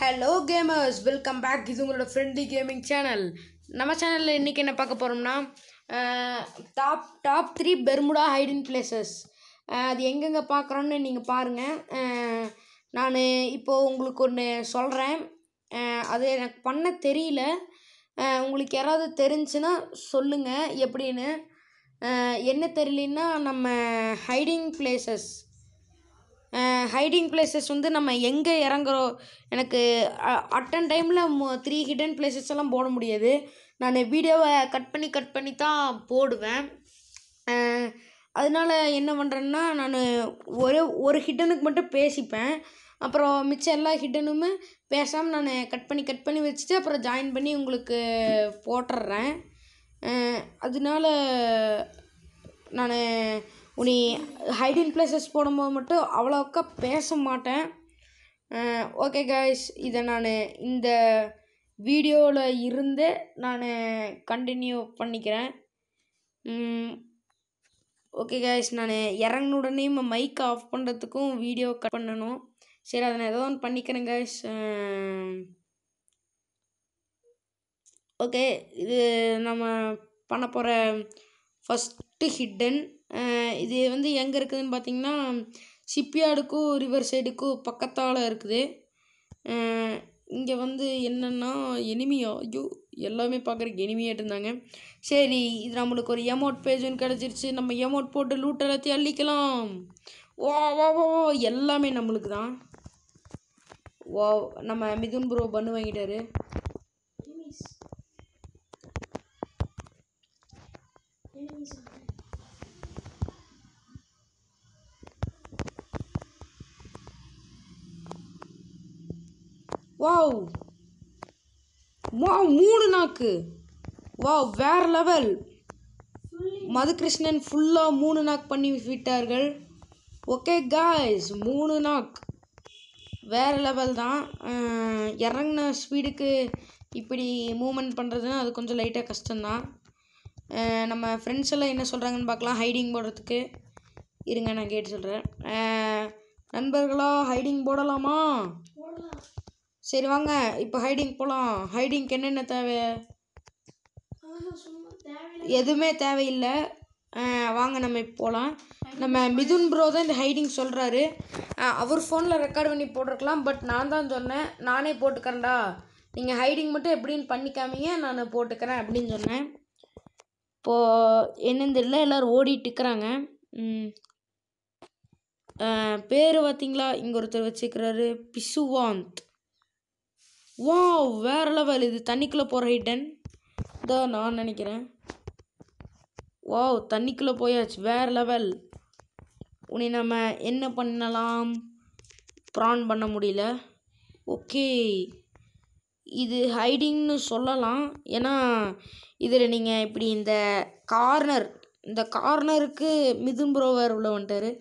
Hello gamers welcome back இது உங்களோட friendly gaming channel நம்ம சேனலில் இன்றைக்கி என்ன பார்க்க போகிறோம்னா top top three Bermuda hiding places அது எங்கெங்கே பார்க்குறோன்னு நீங்கள் பாருங்கள் நான் இப்போது உங்களுக்கு ஒன்று சொல்கிறேன் அது எனக்கு பண்ண தெரியல. உங்களுக்கு யாராவது தெரிஞ்சுன்னா சொல்லுங்கள் எப்படின்னு? என்ன தெரியலன்னா நம்ம ஹைடிங் பிளேசஸ் ஹைடிங் பிளேசஸ் வந்து நம்ம எங்கே இறங்குறோம்? எனக்கு அட்டன் டைமில் த்ரீ ஹிடன் பிளேசஸ் எல்லாம் போட முடியாது. நான் வீடியோவை கட் பண்ணி கட் பண்ணி தான் போடுவேன். அதனால என்ன பண்ணுறேன்னா நான் ஒரு ஒரு ஹிட்டனுக்கு மட்டும் பேசிப்பேன். அப்புறம் மிச்சம் எல்லா ஹிட்டனுமே பேசாமல் நான் கட் பண்ணி கட் பண்ணி வச்சுட்டு அப்புறம் ஜாயின் பண்ணி உங்களுக்கு போட்டுடுறேன் அதனால நான் உனி ஹைடின் பிளேசஸ் போடும்போது மட்டும் அவ்வளோக்கா பேச மாட்டேன். ஓகே காய்ஸ் இதை நான் இந்த வீடியோவில் இருந்தே நான் கண்டினியூ பண்ணிக்கிறேன். ஓகே காய்ஸ் நான் இறங்கின உடனே மைக் ஆஃப் பண்ணுறதுக்கும் வீடியோ கட் பண்ணணும். சரி அதை நான் ஏதோ ஒன்று பண்ணிக்கிறேன் காய்ஸ் ஓகே இது நம்ம பண்ண போகிற ஃபஸ்ட்டு ஹிட்டன் இது வந்து எங்கே இருக்குதுன்னு பார்த்தீங்கன்னா ஷிப்யார்டுக்கும் ரிவர் சைடுக்கும் பக்கத்தால் இருக்குது. இங்கே வந்து என்னென்னா எனிமியா ஐயோ எல்லாமே பார்க்குறக்கு எனிமியாட்டு இருந்தாங்க. சரி இது நம்மளுக்கு ஒரு எமௌண்ட் பேஜுன்னு கிடச்சிருச்சு. நம்ம எமௌண்ட் போட்டு லூட் எல்லாத்தையும் அள்ளிக்கலாம். வா வா வா வா எல்லாமே நம்மளுக்கு தான் வா நம்ம மிதுன் ப்ரோ பண்ணு வாங்கிட்டாரு. வாவ். வாவ் மூணு நாக்கு. வாவ் வேற லெவல். மதுகிருஷ்ணன் ஃபுல்லாக மூணு நாக் பண்ணி விட்டார்கள். ஓகே காய்ஸ் மூணு நாக். வேறு லெவல் தான். இறங்கின ஸ்பீடுக்கு இப்படி மூமெண்ட் பண்ணுறதுன்னா அது கொஞ்சம் லைட்டாக கஷ்டம்தான். நம்ம ஃப்ரெண்ட்ஸ் எல்லாம் என்ன சொல்கிறாங்கன்னு பார்க்கலாம். ஹைடிங் போடுறதுக்கு. இருங்க நான் கேட்டு சொல்கிறேன் நண்பர்களா ஹைடிங் போடலாமா. சரி வாங்க இப்போ ஹைடிங் போகலாம் ஹைடிங்க்கு என்னென்ன தேவை? எதுவுமே தேவையில்லை. வாங்க நம்ம இப்போ போகலாம் நம்ம மிதுன் ப்ரோ தான் இந்த ஹைடிங் சொல்கிறாரு அவர் ஃபோனில் ரெக்கார்ட் பண்ணி போட்டிருக்கலாம் பட் நான் தான் சொன்னேன் நானே போட்டுக்கிறேன்டா. நீங்கள் ஹைடிங் மட்டும் எப்படின்னு பண்ணிக்காமீங்க நான் போட்டுக்கிறேன் அப்படின்னு சொன்னேன். இப்போது என்னன்னு தெரியல எல்லோரும் ஓடிட்டு இருக்கிறாங்க. பேர் பார்த்தீங்களா இங்கே ஒருத்தர் வச்சுக்கிறாரு பிசுவாந்த். வா வேற லெவல் இது தண்ணிக்குள்ளே போகிற ஹைடன் தான் நான் நினைக்கிறேன். வாவ் தண்ணிக்குள்ளே போயாச்சு. வேற லெவல் உன்னை நம்ம என்ன பண்ணலாம்? ப்ரான் பண்ண முடியல. ஓகே இது ஹைடிங்னு சொல்லலாம். ஏன்னா இதில் நீங்கள் இப்படி இந்த கார்னர் இந்த கார்னருக்கு மிதுன் ப்ரோவர் உள்ள வந்துட்டாரு.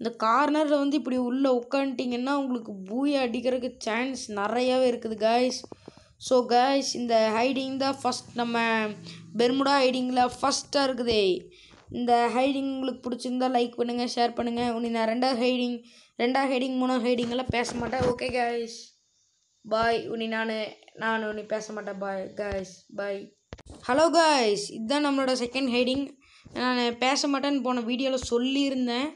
இந்த கார்னரில் வந்து இப்படி உள்ளே உட்காந்துட்டிங்கன்னா உங்களுக்கு பூயை அடிக்கிறதுக்கு சான்ஸ் நிறையாவே இருக்குது காய்ஸ் ஸோ காய்ஸ் இந்த ஹைடிங் தான் ஃபஸ்ட் நம்ம பெர்முடா ஹைடிங்கில் ஃபஸ்ட்டாக இருக்குதே. இந்த ஹைடிங் உங்களுக்கு பிடிச்சிருந்தா லைக் பண்ணுங்கள் ஷேர் பண்ணுங்கள் உன்னை நான் ரெண்டாவது ஹைடிங் ரெண்டாவது ஹைடிங் மூணாவது ஹைடிங்கெல்லாம் பேச மாட்டேன். ஓகே காய்ஸ் பாய் உனி நான் நான் உன்னை பேச மாட்டேன். Bye guys bye hello guys இதுதான் நம்மளோட செகண்ட் ஹைடிங் நான் பேச மாட்டேன்னு போன வீடியோவில் சொல்லியிருந்தேன்.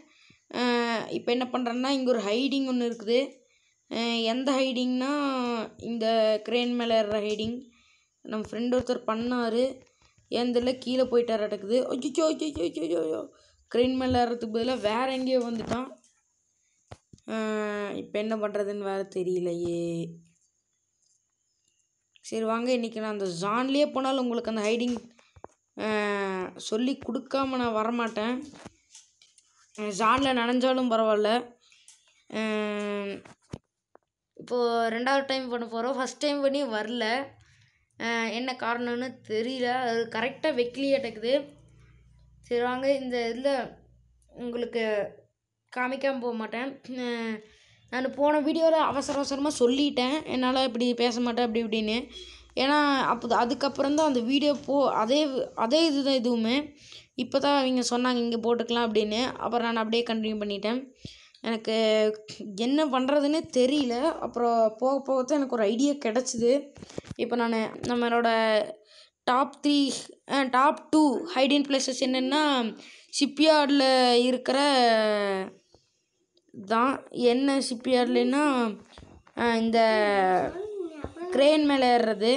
இப்போ என்ன பண்ணுறேன்னா இங்கே ஒரு ஹைடிங் ஒன்று இருக்குது. எந்த ஹைடிங்னா இந்த க்ரேன் மேலே ஏறுற ஹைடிங் நம்ம ஃப்ரெண்ட் ஒருத்தர் பண்ணார். ஏந்தில் கீழே போயிட்டார் அடக்குது. ஐயோ ஐயோ ஐயோ க்ரெயின் மேலே ஏறத்துக்கு பதிலாக வேற எங்கேயோ வந்துட்டான். இப்போ என்ன பண்ணுறதுன்னு வேறு தெரியலையே. சரி வாங்க. இன்றைக்கி நான் அந்த ஜான்லேயே போனாலும் உங்களுக்கு அந்த ஹைடிங் சொல்லி கொடுக்காம நான் வரமாட்டேன். ஜானில் நனைஞ்சாலும் பரவாயில்ல இப்போது ரெண்டாவது டைம் பண்ண போகிறோம் ஃபஸ்ட் டைம் பண்ணி வரல. என்ன காரணம்னு தெரியல. அது கரெக்டாக வெக்கிலியாட்டக்குது சரி வாங்க. இந்த இதில் உங்களுக்கு காமிக்காமல் போக மாட்டேன். நான் போன வீடியோவில் அவசர அவசரமாக சொல்லிட்டேன். என்னால் இப்படி பேச மாட்டேன் அப்படி இப்படின்னு. ஏன்னா அப்போ அதுக்கப்புறம் தான் அந்த வீடியோ போ அதே அதே இதுதான் இதுவுமே இப்போ தான் அவங்க சொன்னாங்க இங்கே போட்டுக்கலாம் அப்படின்னு. அப்புறம் நான் அப்படியே கண்டினியூ பண்ணிட்டேன். எனக்கு என்ன பண்ணுறதுன்னு தெரியல. அப்புறம் போக போக தான் எனக்கு ஒரு ஐடியா கிடச்சிது. இப்போ நான் நம்மளோட top three top two hiding places என்னென்னா ஷிப்யார்டில் இருக்கிற தான். என்ன ஷிப்யார்ட்லன்னா இந்த க்ரெயின் மேலே ஏறுறது.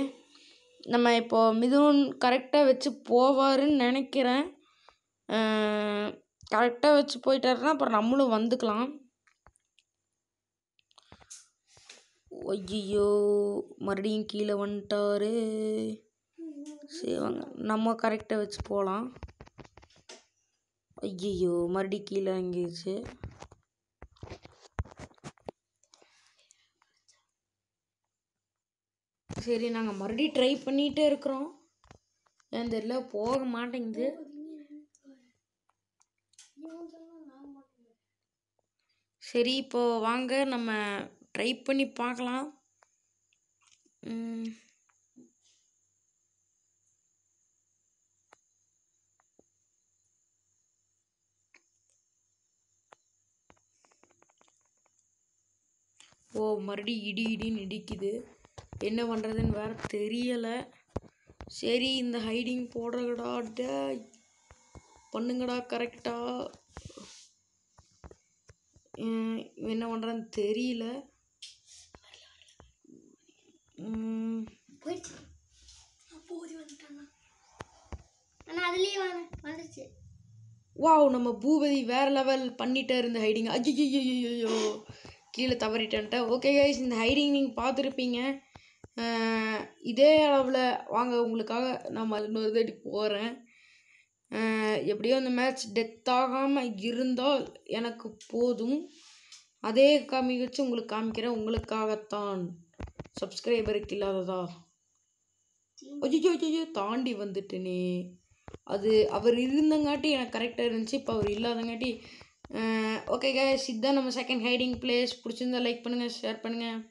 நம்ம இப்போது மிதுன் கரெக்டாக வச்சு போவாருன்னு நினைக்கிறேன். கரெக்டாக வச்சு போயிட்டாருன்னா அப்புறம் நம்மளும் வந்துக்கலாம். ஐயோ மறுபடியும் கீழே வந்துட்டாரு. செய்வாங்க நம்ம கரெக்டாக வச்சு போகலாம் ஐயோ மறுபடியும் கீழே இறங்கிருச்சு. சரி நாங்கள் மறுபடியும் ட்ரை பண்ணிகிட்டே இருக்கிறோம். ஏன் தெரியல போக மாட்டேங்குது. சரி இப்போ வாங்க நம்ம ட்ரை பண்ணி பார்க்கலாம். ஓ மறுபடியும் இடி இடின்னு இடிக்குது. என்ன பண்ணுறதுன்னு வேற தெரியலை. சரி இந்த ஹைடிங் போடுறடா பண்ணுங்கடா கரெக்டாக என்ன பண்ணுறேன்னு தெரியல. வாவ் நம்ம பூபதி வேற லெவல் பண்ணிட்டே இருந்த ஹைடிங் ஐயோ கீழே தவறிட்டேன்ட்ட. ஓகே கைஸ் இந்த ஹைடிங் நீங்கள் பார்த்துருப்பீங்க. இதே அளவில் வாங்க உங்களுக்காக நான் இன்னொரு தாட்டி போகிறேன் எப்படியோ அந்த மேட்ச் டெத் ஆகாமல் இருந்தால் எனக்கு போதும். அதே காமி வச்சு உங்களுக்கு காமிக்கிறேன் உங்களுக்காகத்தான். சப்ஸ்கிரைபருக்கு இல்லாததா? ஐயோ ஐயோ தாண்டி வந்துட்டேனே. அது அவர் இருந்தங்காட்டி எனக்கு கரெக்டாக இருந்துச்சு இப்போ அவர் இல்லாதங்காட்டி ஓகே guys இதுதான் நம்ம செகண்ட் ஹைடிங் பிளேஸ் பிடிச்சிருந்தா லைக் பண்ணுங்கள் ஷேர் பண்ணுங்கள்